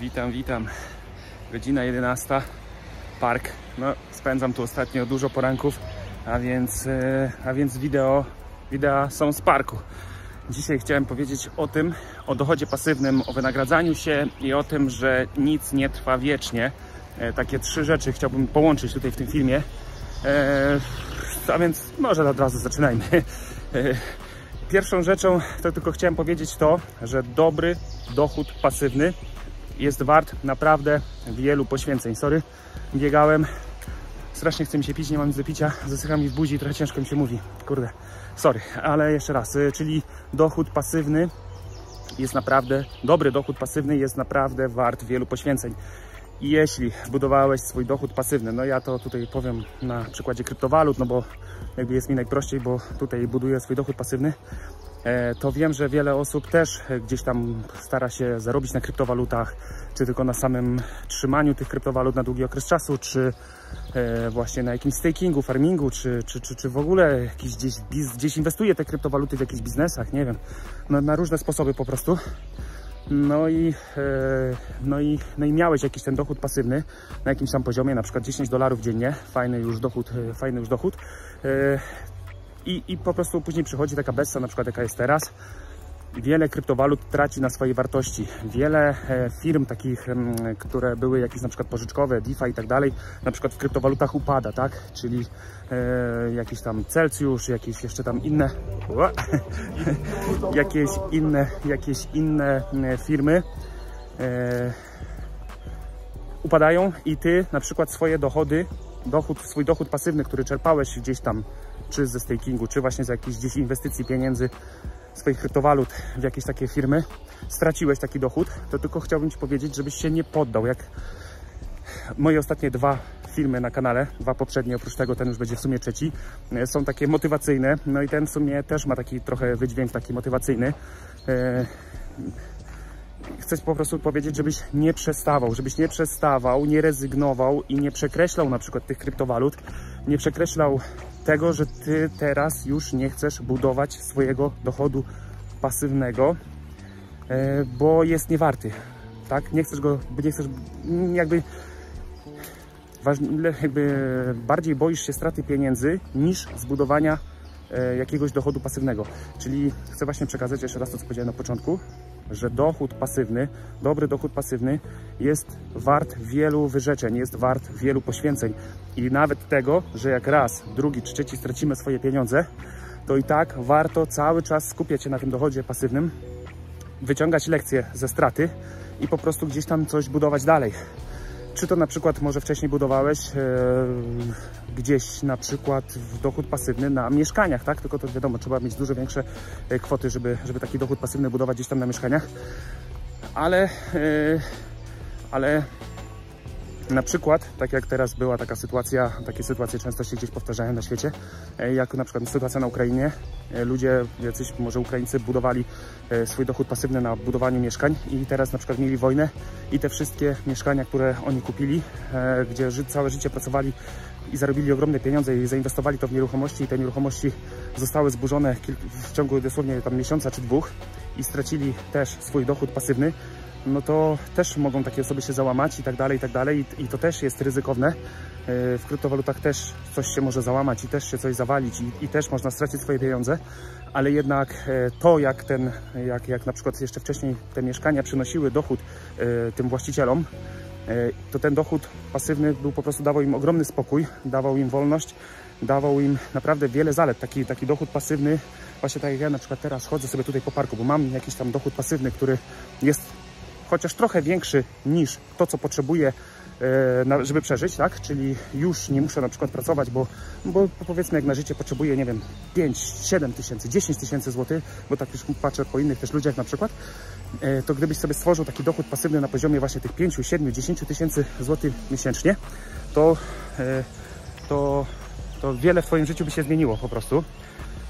Witam, witam. Godzina 11. Park. No, spędzam tu ostatnio dużo poranków, a więc, e, a więc wideo, wideo są z parku. Dzisiaj chciałem powiedzieć o tym, o dochodzie pasywnym, o wynagradzaniu się i o tym, że nic nie trwa wiecznie. E, Takie trzy rzeczy chciałbym połączyć tutaj w tym filmie. E, A więc może od razu zaczynajmy. Pierwszą rzeczą to tylko chciałem powiedzieć to, że dobry dochód pasywny jest wart naprawdę wielu poświęceń. Sorry, biegałem, strasznie chce mi się pić, nie mam nic do picia, zasycha mi w buzi trochę ciężko mi się mówi. Kurde, sorry, ale jeszcze raz, y, czyli dochód pasywny jest naprawdę, dobry dochód pasywny jest naprawdę wart wielu poświęceń. Jeśli budowałeś swój dochód pasywny, no ja to tutaj powiem na przykładzie kryptowalut, no bo jakby jest mi najprościej, bo tutaj buduję swój dochód pasywny, to wiem, że wiele osób też e, gdzieś tam stara się zarobić na kryptowalutach, czy tylko na samym trzymaniu tych kryptowalut na długi okres czasu, czy e, właśnie na jakimś stakingu, farmingu, czy, czy, czy, czy w ogóle jakiś gdzieś, gdzieś inwestuje te kryptowaluty w jakichś biznesach, nie wiem, no, na różne sposoby po prostu. No i, e, no, i, no i miałeś jakiś ten dochód pasywny na jakimś tam poziomie, na przykład 10 dolarów dziennie, fajny już dochód, e, fajny już dochód. I, I po prostu później przychodzi taka bessa, na przykład jaka jest teraz. Wiele kryptowalut traci na swojej wartości. Wiele e, firm takich, które były jakieś na przykład pożyczkowe, DeFi i tak dalej, na przykład w kryptowalutach upada, tak? Czyli e, jakiś tam Celsius, jakieś jeszcze tam inne, Ła! jakieś inne, jakieś inne e, firmy e, upadają i ty na przykład swoje dochody, dochód, swój dochód pasywny, który czerpałeś gdzieś tam, czy ze stakingu, czy właśnie z jakichś gdzieś inwestycji pieniędzy, swoich kryptowalut w jakieś takie firmy, straciłeś taki dochód, to tylko chciałbym Ci powiedzieć, żebyś się nie poddał. Jak moje ostatnie dwa filmy na kanale, dwa poprzednie, oprócz tego ten już będzie w sumie trzeci, e, są takie motywacyjne, no i ten w sumie też ma taki trochę wydźwięk taki motywacyjny. E, chcę po prostu powiedzieć, żebyś nie przestawał, żebyś nie przestawał, nie rezygnował i nie przekreślał na przykład tych kryptowalut, nie przekreślał tego, że ty teraz już nie chcesz budować swojego dochodu pasywnego, e, bo jest niewarty, tak? Nie chcesz go, nie chcesz jakby jakby bardziej boisz się straty pieniędzy niż zbudowania e, jakiegoś dochodu pasywnego. Czyli chcę właśnie przekazać jeszcze raz to, co powiedziałem na początku, że dochód pasywny, dobry dochód pasywny jest wart wielu wyrzeczeń, jest wart wielu poświęceń i nawet tego, że jak raz, drugi trzeci stracimy swoje pieniądze, to i tak warto cały czas skupiać się na tym dochodzie pasywnym, wyciągać lekcje ze straty i po prostu gdzieś tam coś budować dalej. Czy to na przykład może wcześniej budowałeś e, gdzieś na przykład w dochód pasywny na mieszkaniach, tak? Tylko to wiadomo, trzeba mieć dużo większe e, kwoty, żeby, żeby taki dochód pasywny budować gdzieś tam na mieszkaniach. Ale, e, ale na przykład, tak jak teraz była taka sytuacja, takie sytuacje często się gdzieś powtarzają na świecie, e, jak na przykład sytuacja na Ukrainie. E, Ludzie, jacyś może Ukraińcy budowali e, swój dochód pasywny na budowaniu mieszkań i teraz na przykład mieli wojnę i te wszystkie mieszkania, które oni kupili, gdzie całe życie pracowali i zarobili ogromne pieniądze i zainwestowali to w nieruchomości i te nieruchomości zostały zburzone w ciągu dosłownie tam miesiąca czy dwóch i stracili też swój dochód pasywny, no to też mogą takie osoby się załamać i tak dalej, i tak dalej. I, to też jest ryzykowne. Yy, W kryptowalutach też coś się może załamać i też się coś zawalić i, i też można stracić swoje pieniądze, ale jednak e, to, jak ten, jak, jak na przykład jeszcze wcześniej te mieszkania przynosiły dochód e, tym właścicielom, e, to ten dochód pasywny był po prostu dawał im ogromny spokój, dawał im wolność, dawał im naprawdę wiele zalet. Taki, taki dochód pasywny, właśnie tak jak ja na przykład teraz chodzę sobie tutaj po parku, bo mam jakiś tam dochód pasywny, który jest chociaż trochę większy niż to, co potrzebuję, e, żeby przeżyć, tak? Czyli już nie muszę na przykład pracować, bo, bo powiedzmy jak na życie potrzebuję, nie wiem, 5, 7 tysięcy, 10 tysięcy złotych, bo tak już patrzę po innych też ludziach na przykład, e, to gdybyś sobie stworzył taki dochód pasywny na poziomie właśnie tych 5, 7, 10 tysięcy złotych miesięcznie, to, e, to, to wiele w Twoim życiu by się zmieniło po prostu.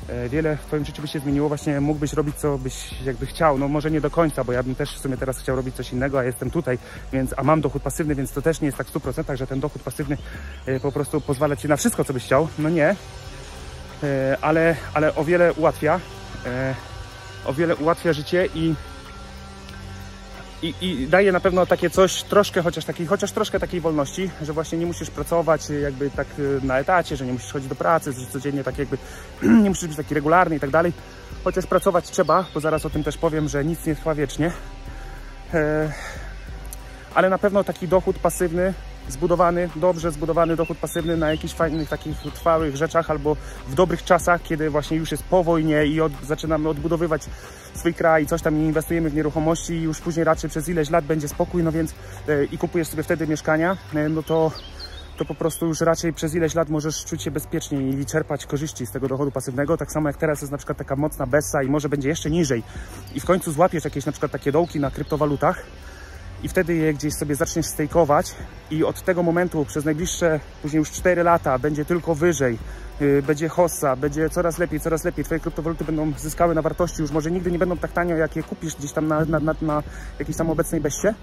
E, wiele w Twoim życiu by się zmieniło, właśnie mógłbyś robić co byś jakby chciał, no może nie do końca, bo ja bym też w sumie teraz chciał robić coś innego, a jestem tutaj, więc, a mam dochód pasywny, więc to też nie jest tak w 100%, że ten dochód pasywny e, po prostu pozwala Ci na wszystko, co byś chciał, no nie, E, ale, ale o wiele ułatwia, o wiele ułatwia życie i i, i daje na pewno takie coś, troszkę, chociaż, takiej, chociaż troszkę takiej wolności, że właśnie nie musisz pracować jakby tak e, na etacie, że nie musisz chodzić do pracy, że codziennie tak jakby nie musisz być taki regularny i tak dalej. Chociaż pracować trzeba, bo zaraz o tym też powiem, że nic nie trwa wiecznie. E, ale na pewno taki dochód pasywny, zbudowany, dobrze zbudowany dochód pasywny na jakichś fajnych, takich trwałych rzeczach albo w dobrych czasach, kiedy właśnie już jest po wojnie i od, zaczynamy odbudowywać swój kraj i coś tam inwestujemy w nieruchomości i już później raczej przez ileś lat będzie spokój, no więc e, i kupujesz sobie wtedy mieszkania, e, no to to po prostu już raczej przez ileś lat możesz czuć się bezpiecznie i czerpać korzyści z tego dochodu pasywnego. Tak samo jak teraz jest na przykład taka mocna bessa i może będzie jeszcze niżej i w końcu złapiesz jakieś na przykład takie dołki na kryptowalutach, i wtedy je gdzieś sobie zaczniesz stejkować i od tego momentu przez najbliższe później już 4 lata będzie tylko wyżej, yy, będzie hossa, będzie coraz lepiej, coraz lepiej, Twoje kryptowaluty będą zyskały na wartości, już może nigdy nie będą tak tanio, jak je kupisz gdzieś tam na, na, na, na jakiejś tam obecnej beście.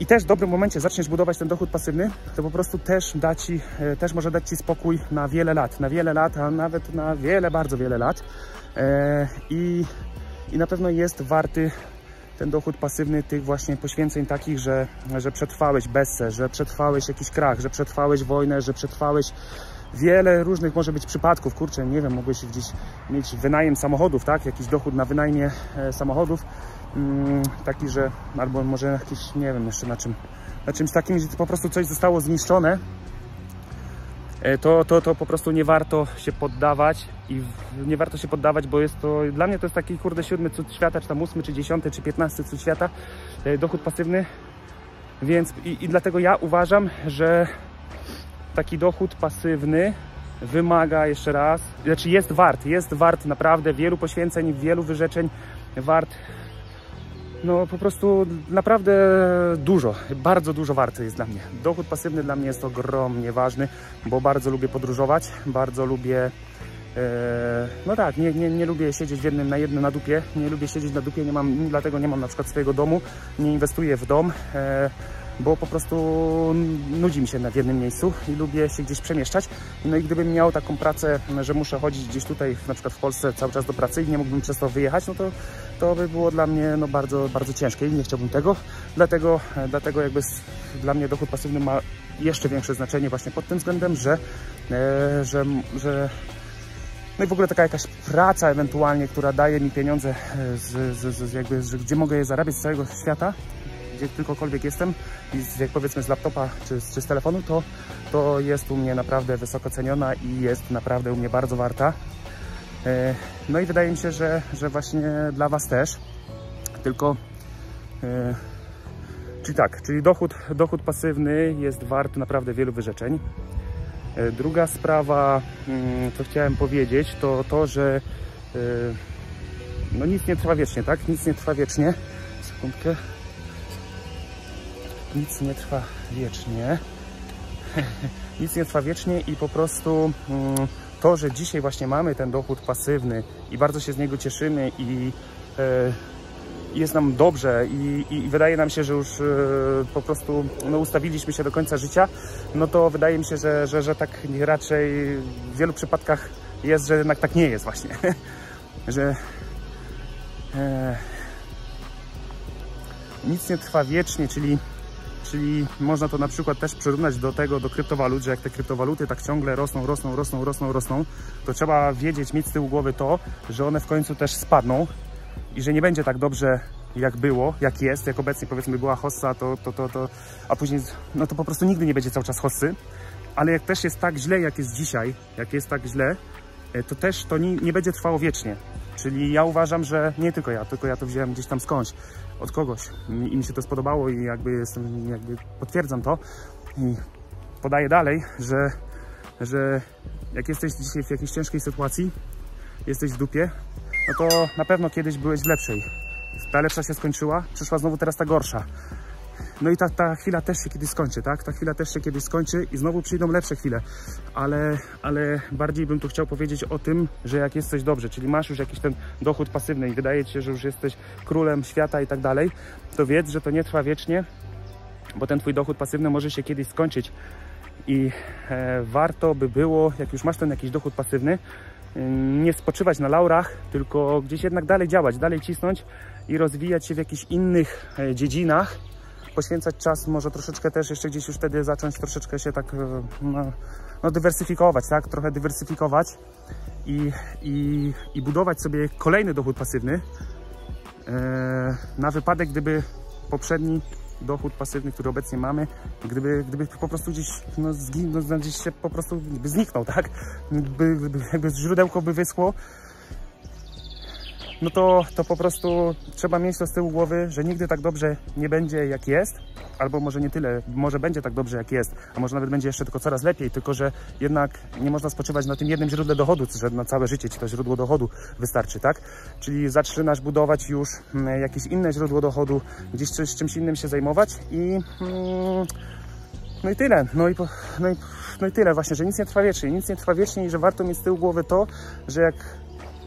I też w dobrym momencie zaczniesz budować ten dochód pasywny, to po prostu też da Ci, yy, też może dać Ci spokój na wiele lat, na wiele lat, a nawet na wiele, bardzo wiele lat. Yy, I, i na pewno jest warty ten dochód pasywny tych właśnie poświęceń takich, że, że przetrwałeś bezse, że przetrwałeś jakiś krach, że przetrwałeś wojnę, że przetrwałeś wiele różnych może być przypadków, kurczę, nie wiem, mogłeś gdzieś mieć wynajem samochodów, tak, jakiś dochód na wynajmie e, samochodów, mm, taki, że albo może jakiś, nie wiem jeszcze na czym, na czymś takim, że po prostu coś zostało zniszczone, to, to, to po prostu nie warto się poddawać i nie warto się poddawać, bo jest to, dla mnie to jest taki kurde siódmy cud świata, czy tam ósmy, czy dziesiąty, czy piętnasty cud świata, e, dochód pasywny, więc i, i dlatego ja uważam, że taki dochód pasywny wymaga jeszcze raz, znaczy jest wart, jest wart naprawdę wielu poświęceń, wielu wyrzeczeń, wart no po prostu naprawdę dużo, bardzo dużo warty jest dla mnie. Dochód pasywny dla mnie jest ogromnie ważny, bo bardzo lubię podróżować, bardzo lubię e, no tak, nie, nie, nie lubię siedzieć w jednym, na jednym na dupie, nie lubię siedzieć na dupie, nie mam, dlatego nie mam na przykład swojego domu, nie inwestuję w dom, e, bo po prostu nudzi mi się w jednym miejscu i lubię się gdzieś przemieszczać. No i gdybym miał taką pracę, że muszę chodzić gdzieś tutaj, na przykład w Polsce cały czas do pracy i nie mógłbym przez to wyjechać, no to, to by było dla mnie no, bardzo, bardzo ciężkie i nie chciałbym tego. Dlatego, dlatego jakby dla mnie dochód pasywny ma jeszcze większe znaczenie właśnie pod tym względem, że, e, że, że no i w ogóle taka jakaś praca ewentualnie, która daje mi pieniądze, z, z, z jakby, z, gdzie mogę je zarabiać z całego świata, gdzie tylkokolwiek jestem i z, jak powiedzmy z laptopa czy, czy z telefonu, to, to jest u mnie naprawdę wysoko ceniona i jest naprawdę u mnie bardzo warta. E, no i wydaje mi się, że, że właśnie dla Was też. Tylko, e, czyli tak, czyli dochód, dochód pasywny jest wart naprawdę wielu wyrzeczeń. E, druga sprawa, mm, co chciałem powiedzieć, to to, że no nic nie trwa wiecznie, tak? Nic nie trwa wiecznie. Sekundkę nic nie trwa wiecznie. nic nie trwa wiecznie i po prostu mm, to, że dzisiaj właśnie mamy ten dochód pasywny i bardzo się z niego cieszymy i e, jest nam dobrze i, i, wydaje nam się, że już e, po prostu no, ustawiliśmy się do końca życia, no to wydaje mi się, że, że, że tak raczej w wielu przypadkach jest, że jednak tak nie jest właśnie. że e, nic nie trwa wiecznie, czyli czyli można to na przykład też przyrównać do tego, do kryptowalut, że jak te kryptowaluty tak ciągle rosną, rosną, rosną, rosną, rosną, to trzeba wiedzieć, mieć z tyłu głowy to, że one w końcu też spadną i że nie będzie tak dobrze jak było, jak jest, jak obecnie powiedzmy była hossa, to, to, to, to, a później, no to po prostu nigdy nie będzie cały czas hossy, ale jak też jest tak źle, jak jest dzisiaj, jak jest tak źle, e, to też to nie, nie będzie trwało wiecznie. Czyli ja uważam, że nie tylko ja, tylko ja to wziąłem gdzieś tam skądś, od kogoś i mi się to spodobało i jakby jestem, jakby potwierdzam to i podaję dalej, że, że jak jesteś dzisiaj w jakiejś ciężkiej sytuacji, jesteś w dupie, no to na pewno kiedyś byłeś w lepszej. Ta lepsza się skończyła, przyszła znowu teraz ta gorsza. No i ta, ta chwila też się kiedyś skończy, tak? Ta chwila też się kiedyś skończy i znowu przyjdą lepsze chwile. Ale, ale bardziej bym tu chciał powiedzieć o tym, że jak jest coś dobrze, czyli masz już jakiś ten dochód pasywny i wydaje ci się, że już jesteś królem świata i tak dalej, to wiedz, że to nie trwa wiecznie, bo ten twój dochód pasywny może się kiedyś skończyć. I e, warto by było, jak już masz ten jakiś dochód pasywny, nie spoczywać na laurach, tylko gdzieś jednak dalej działać, dalej cisnąć i rozwijać się w jakichś innych e, dziedzinach, poświęcać czas, może troszeczkę też jeszcze gdzieś już wtedy zacząć troszeczkę się tak e, no, no dywersyfikować, tak? Trochę dywersyfikować i, i, i budować sobie kolejny dochód pasywny e, na wypadek, gdyby poprzedni dochód pasywny, który obecnie mamy, gdyby, gdyby po prostu gdzieś, no, zginął, no, gdzieś się po prostu zniknął, tak? By, by, jakby źródełko by wyschło, no to, to po prostu trzeba mieć to z tyłu głowy, że nigdy tak dobrze nie będzie jak jest, albo może nie tyle, może będzie tak dobrze jak jest, a może nawet będzie jeszcze tylko coraz lepiej, tylko że jednak nie można spoczywać na tym jednym źródle dochodu, że na całe życie ci to źródło dochodu wystarczy, tak? Czyli zaczynasz budować już mm, jakieś inne źródło dochodu, gdzieś coś, czymś innym się zajmować i... Mm, no i tyle, no i, no, i, no i tyle właśnie, że nic nie trwa wiecznie, nic nie trwa wiecznie i że warto mieć z tyłu głowy to, że jak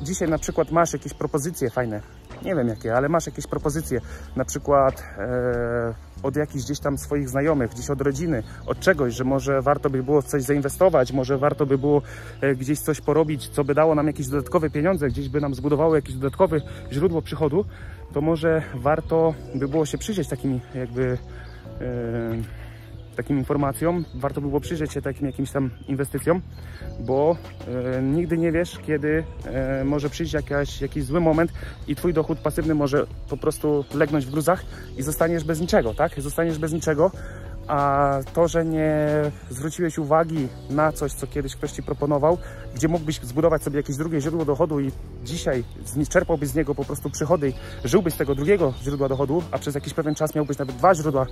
dzisiaj na przykład masz jakieś propozycje fajne, nie wiem jakie, ale masz jakieś propozycje, na przykład e, od jakichś gdzieś tam swoich znajomych, gdzieś od rodziny, od czegoś, że może warto by było w coś zainwestować, może warto by było e, gdzieś coś porobić, co by dało nam jakieś dodatkowe pieniądze, gdzieś by nam zbudowało jakieś dodatkowe źródło przychodu, to może warto by było się przyjrzeć takimi jakby... E, takim informacjom, warto by było przyjrzeć się takim jakimś tam inwestycjom, bo e, nigdy nie wiesz, kiedy e, może przyjść jakaś, jakiś zły moment i twój dochód pasywny może po prostu legnąć w gruzach i zostaniesz bez niczego, tak? Zostaniesz bez niczego, a to, że nie zwróciłeś uwagi na coś, co kiedyś ktoś Ci proponował, gdzie mógłbyś zbudować sobie jakieś drugie źródło dochodu i dzisiaj czerpałbyś z niego po prostu przychody, żyłbyś z tego drugiego źródła dochodu, a przez jakiś pewien czas miałbyś nawet dwa źródła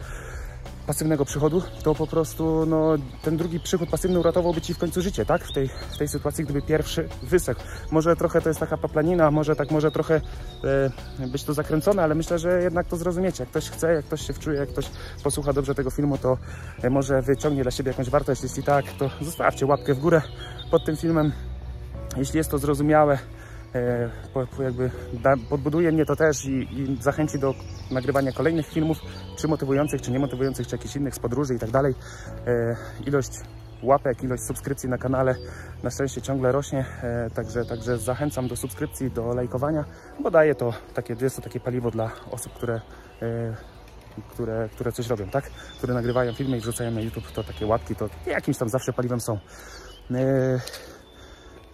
pasywnego przychodu, to po prostu no, ten drugi przychód pasywny uratowałby Ci w końcu życie, tak? W tej, w tej sytuacji, gdyby pierwszy wysechł. Może trochę to jest taka paplanina, może tak może trochę e, być to zakręcone, ale myślę, że jednak to zrozumiecie. Jak ktoś chce, jak ktoś się wczuje, jak ktoś posłucha dobrze tego filmu, to e, może wyciągnie dla siebie jakąś wartość. Jeśli tak, to zostawcie łapkę w górę pod tym filmem. Jeśli jest to zrozumiałe, E, jakby podbuduje mnie to też i, i, zachęci do nagrywania kolejnych filmów, czy motywujących, czy niemotywujących, czy jakichś innych z podróży i tak dalej. E, ilość łapek, ilość subskrypcji na kanale na szczęście ciągle rośnie, e, także, także zachęcam do subskrypcji, do lajkowania, bo daje to takie, jest to takie paliwo dla osób, które które, które coś robią, tak? Które nagrywają filmy i wrzucają na YouTube, to takie łapki, to jakimś tam zawsze paliwem są.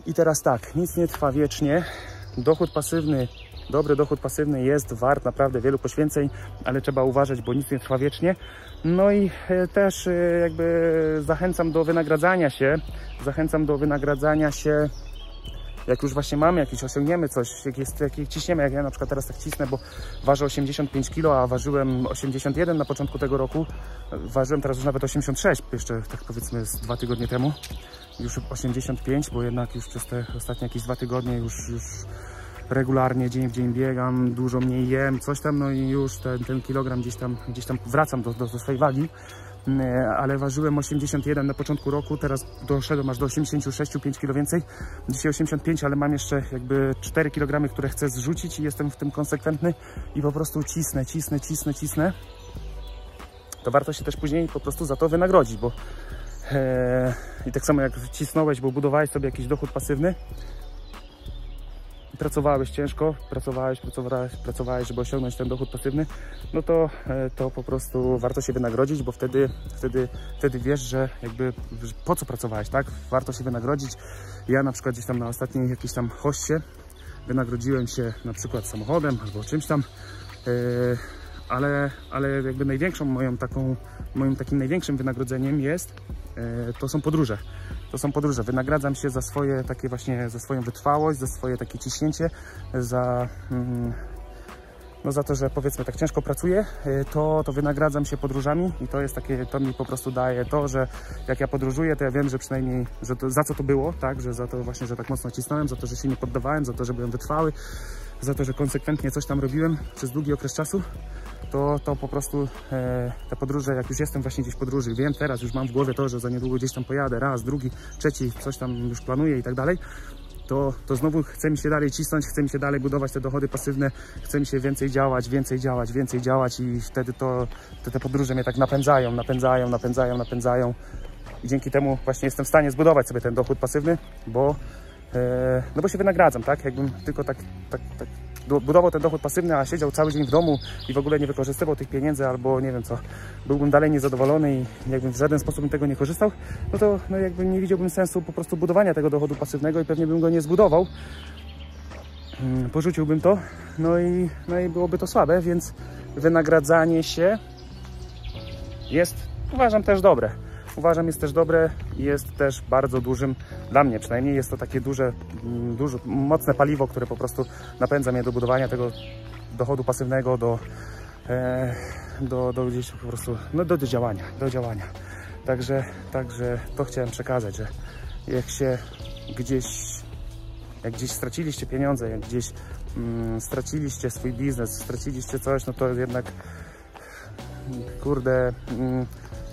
I teraz tak, nic nie trwa wiecznie. Dochód pasywny, dobry dochód pasywny jest wart naprawdę wielu poświęceń, ale trzeba uważać, bo nic nie trwa wiecznie. No i e, też e, jakby zachęcam do wynagradzania się, zachęcam do wynagradzania się jak już właśnie mamy jakieś, osiągniemy coś, jak, jest, jak ciśniemy, jak ja na przykład teraz tak cisnę, bo ważę 85 kg, a ważyłem 81 na początku tego roku, ważyłem teraz już nawet 86, jeszcze tak powiedzmy z dwa tygodnie temu, już 85, bo jednak już przez te ostatnie jakieś dwa tygodnie już, już regularnie dzień w dzień biegam, dużo mniej jem, coś tam, no i już ten, ten kilogram gdzieś tam, gdzieś tam wracam do, do, do swojej wagi, ale ważyłem 81 na początku roku, teraz doszedłem aż do 86, 5 kg więcej, dzisiaj 85, ale mam jeszcze jakby 4 kg, które chcę zrzucić i jestem w tym konsekwentny. I po prostu cisnę, cisnę, cisnę, cisnę, to warto się też później po prostu za to wynagrodzić, bo Eee, I tak samo jak cisnąłeś, bo budowałeś sobie jakiś dochód pasywny, pracowałeś ciężko, pracowałeś, pracowałeś, pracowałeś, żeby osiągnąć ten dochód pasywny, no to, e, to po prostu warto się wynagrodzić, bo wtedy, wtedy, wtedy wiesz, że jakby po co pracowałeś, tak? Warto się wynagrodzić. Ja na przykład gdzieś tam na ostatniej jakiejś tam hoście wynagrodziłem się na przykład samochodem albo czymś tam, e, ale, ale jakby największą moją taką, moim takim największym wynagrodzeniem jest to są podróże. To są podróże. Wynagradzam się za swoje takie właśnie, za swoją wytrwałość, za swoje takie ciśnięcie, za, mm, no za to, że powiedzmy tak ciężko pracuję, e, to, to wynagradzam się podróżami i to jest takie, to mi po prostu daje to, że jak ja podróżuję, to ja wiem, że przynajmniej, że to, za co to było, tak, że za to właśnie, że tak mocno cisnąłem, za to, że się nie poddawałem, za to, że byłem wytrwały, za to, że konsekwentnie coś tam robiłem przez długi okres czasu to, to po prostu e, te podróże, jak już jestem właśnie gdzieś w podróży, wiem teraz, już mam w głowie to, że za niedługo gdzieś tam pojadę, raz, drugi, trzeci, coś tam już planuję i tak dalej, to, to znowu chce mi się dalej cisnąć, chce mi się dalej budować te dochody pasywne, chce mi się więcej działać, więcej działać, więcej działać i wtedy to, te, te podróże mnie tak napędzają, napędzają, napędzają, napędzają. I dzięki temu właśnie jestem w stanie zbudować sobie ten dochód pasywny, bo no bo się wynagradzam, tak? Jakbym tylko tak, tak, tak bu- budował ten dochód pasywny, a siedział cały dzień w domu i w ogóle nie wykorzystywał tych pieniędzy, albo nie wiem co, byłbym dalej niezadowolony i jakbym w żaden sposób tego nie korzystał, no to no jakby nie widziałbym sensu po prostu budowania tego dochodu pasywnego i pewnie bym go nie zbudował. Mm, Porzuciłbym to, no i, no i byłoby to słabe, więc wynagradzanie się jest, uważam, też dobre. Uważam, jest też dobre i jest też bardzo dużym, dla mnie przynajmniej, jest to takie duże, mm, duże, mocne paliwo, które po prostu napędza mnie do budowania tego dochodu pasywnego, do, e, do, do gdzieś po prostu, no do, do działania, do działania. Także, także to chciałem przekazać, że jak się gdzieś, jak gdzieś straciliście pieniądze, jak gdzieś mm, straciliście swój biznes, straciliście coś, no to jednak kurde, mm,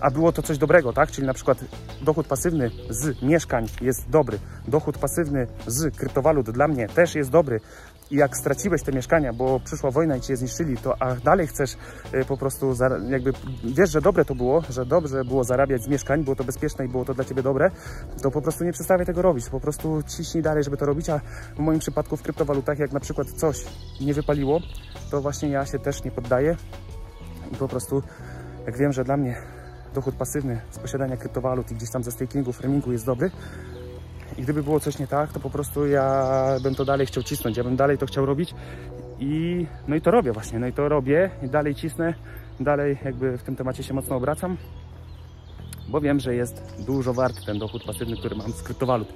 a było to coś dobrego, tak? Czyli na przykład dochód pasywny z mieszkań jest dobry, dochód pasywny z kryptowalut dla mnie też jest dobry. I jak straciłeś te mieszkania, bo przyszła wojna i cię zniszczyli, to a dalej chcesz y, po prostu, jakby wiesz, że dobre to było, że dobrze było zarabiać z mieszkań, było to bezpieczne i było to dla ciebie dobre, to po prostu nie przestawiaj tego robić. Po prostu ciśnij dalej, żeby to robić, a w moim przypadku w kryptowalutach, jak na przykład coś nie wypaliło, to właśnie ja się też nie poddaję i po prostu jak wiem, że dla mnie dochód pasywny z posiadania kryptowalut i gdzieś tam ze stakingu, framingu jest dobry. I gdyby było coś nie tak, to po prostu ja bym to dalej chciał cisnąć, ja bym dalej to chciał robić i no i to robię właśnie, no i to robię i dalej cisnę, dalej jakby w tym temacie się mocno obracam, bo wiem, że jest dużo wart ten dochód pasywny, który mam z kryptowalut.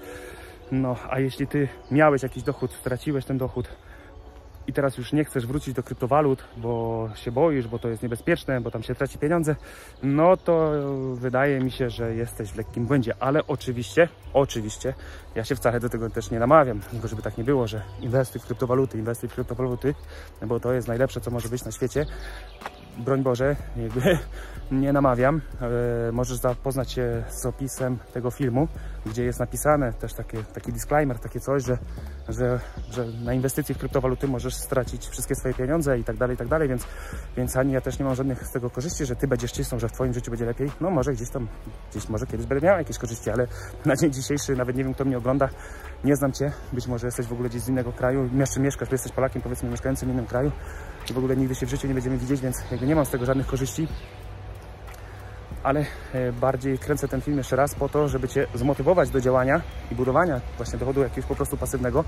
No, a jeśli ty miałeś jakiś dochód, straciłeś ten dochód, i teraz już nie chcesz wrócić do kryptowalut, bo się boisz, bo to jest niebezpieczne, bo tam się traci pieniądze, no to wydaje mi się, że jesteś w lekkim błędzie. Ale oczywiście, oczywiście, ja się wcale do tego też nie namawiam, tylko żeby tak nie było, że inwestuj w kryptowaluty, inwestuj w kryptowaluty, bo to jest najlepsze, co może być na świecie. Broń Boże, jakby nie namawiam. E, możesz zapoznać się z opisem tego filmu, gdzie jest napisane też takie, taki disclaimer, takie coś, że, że, że na inwestycji w kryptowaluty możesz stracić wszystkie swoje pieniądze i tak dalej, i tak dalej, więc, więc ani ja też nie mam żadnych z tego korzyści, że ty będziesz cisnął, że w twoim życiu będzie lepiej. No może gdzieś tam, gdzieś może kiedyś będę miał jakieś korzyści, ale na dzień dzisiejszy nawet nie wiem, kto mnie ogląda, nie znam cię, być może jesteś w ogóle gdzieś z innego kraju, jeszcze mieszkasz, jesteś Polakiem, powiedzmy, mieszkającym w innym kraju w ogóle nigdy się w życiu nie będziemy widzieć, więc jakby nie mam z tego żadnych korzyści. Ale e, bardziej kręcę ten film jeszcze raz po to, żeby Cię zmotywować do działania i budowania właśnie dochodu jakiegoś po prostu pasywnego.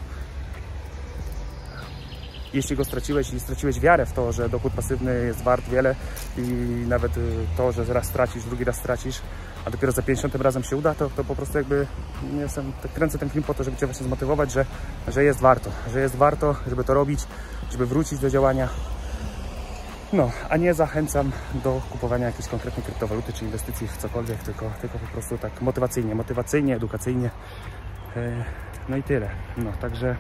Jeśli go straciłeś i straciłeś wiarę w to, że dochód pasywny jest wart wiele i nawet y, to, że raz stracisz, drugi raz stracisz, a dopiero za 50 razem się uda, to, to po prostu jakby nie jestem, tak kręcę ten film po to, żeby Cię właśnie zmotywować, że, że jest warto, że jest warto, żeby to robić, żeby wrócić do działania. No, a nie zachęcam do kupowania jakiejś konkretnej kryptowaluty czy inwestycji w cokolwiek, tylko, tylko po prostu tak motywacyjnie, motywacyjnie, edukacyjnie. E, No i tyle. No, także,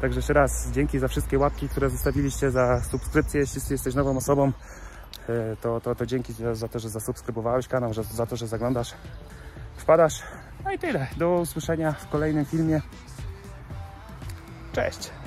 także jeszcze raz dzięki za wszystkie łapki, które zostawiliście, za subskrypcję, jeśli jesteś nową osobą, to, to, to dzięki za, za to, że zasubskrybowałeś kanał, że, za to, że zaglądasz, wpadasz. No i tyle. Do usłyszenia w kolejnym filmie. Cześć!